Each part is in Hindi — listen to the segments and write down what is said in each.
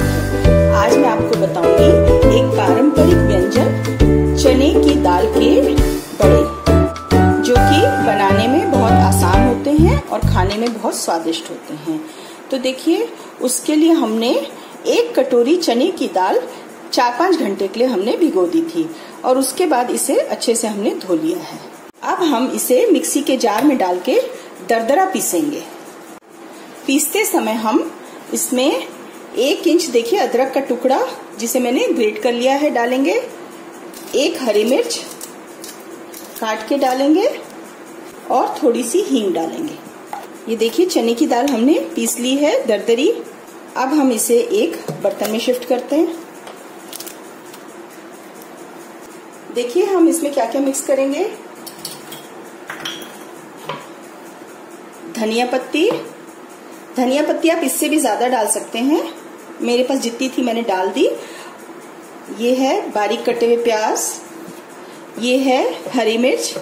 आज मैं आपको बताऊँगी एक पारंपरिक व्यंजन, चने की दाल के बड़े, जो कि बनाने में बहुत आसान होते हैं और खाने में बहुत स्वादिष्ट होते हैं। तो देखिए, उसके लिए हमने एक कटोरी चने की दाल चार पाँच घंटे के लिए हमने भिगो दी थी और उसके बाद इसे अच्छे से हमने धो लिया है। अब हम इसे मिक्सी के जार में डाल के दरदरा पीसेंगे। पीसते समय हम इसमें एक इंच देखिए अदरक का टुकड़ा, जिसे मैंने ग्रेट कर लिया है, डालेंगे। एक हरी मिर्च काट के डालेंगे और थोड़ी सी हींग डालेंगे। ये देखिए, चने की दाल हमने पीस ली है, दरदरी। अब हम इसे एक बर्तन में शिफ्ट करते हैं। देखिए, हम इसमें क्या क्या मिक्स करेंगे। धनिया पत्ती। धनिया पत्ती आप इससे भी ज़्यादा डाल सकते हैं। मेरे पास जितनी थी मैंने डाल दी। ये है बारीक कटे हुए प्याज, ये है हरी मिर्च।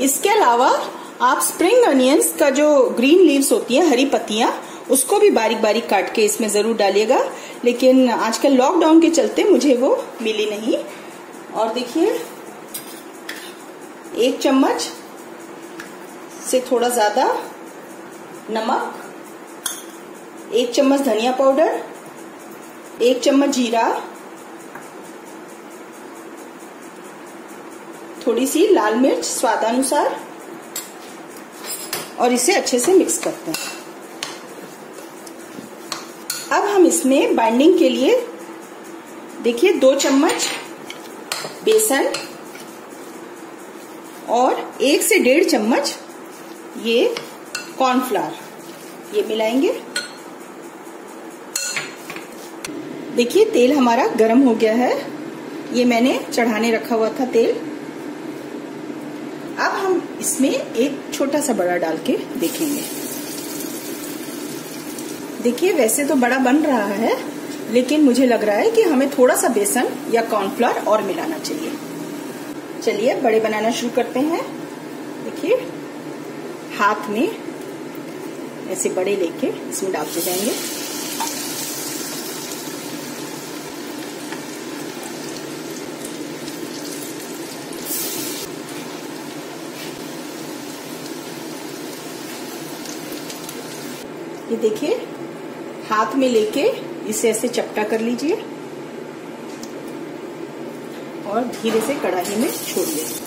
इसके अलावा आप स्प्रिंग अनियंस का जो ग्रीन लीव्स होती हैं, हरी पत्तियाँ, उसको भी बारीक बारीक काट के इसमें ज़रूर डालिएगा। लेकिन आजकल लॉकडाउन के चलते मुझे वो मिली नहीं। और देखिए, एक चम्मच से थोड़ा ज़्यादा नमक। एक चम्मच धनिया पाउडर, एक चम्मच जीरा, थोड़ी सी लाल मिर्च स्वादानुसार, और इसे अच्छे से मिक्स करते हैं। अब हम इसमें बाइंडिंग के लिए, देखिए, दो चम्मच बेसन और एक से डेढ़ चम्मच ये कॉर्नफ्लावर, ये मिलाएँगे। देखिए, तेल हमारा गर्म हो गया है। ये मैंने चढ़ाने रखा हुआ था तेल। अब हम इसमें एक छोटा सा बड़ा डाल के देखेंगे। देखिए, वैसे तो बड़ा बन रहा है, लेकिन मुझे लग रहा है कि हमें थोड़ा सा बेसन या कॉर्नफ्लोर और मिलाना चाहिए। चलिए बड़े बनाना शुरू करते हैं। देखिए, हाथ में ऐसे बड़े लेके इसमें डालते जाएँगे। ये देखिए, हाथ में लेके इसे ऐसे चपटा कर लीजिए और धीरे से कढ़ाई में छोड़ दीजिए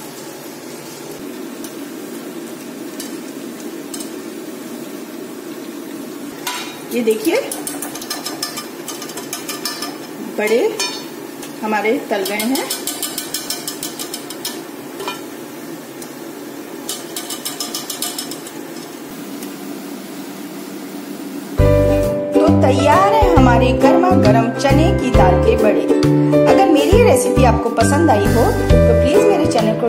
ये देखिए, बड़े हमारे तल गए हैं। तैयार है हमारे गर्मा गर्म चने की दाल के बड़े। अगर मेरी ये रेसिपी आपको पसंद आई हो तो प्लीज़ मेरे चैनल को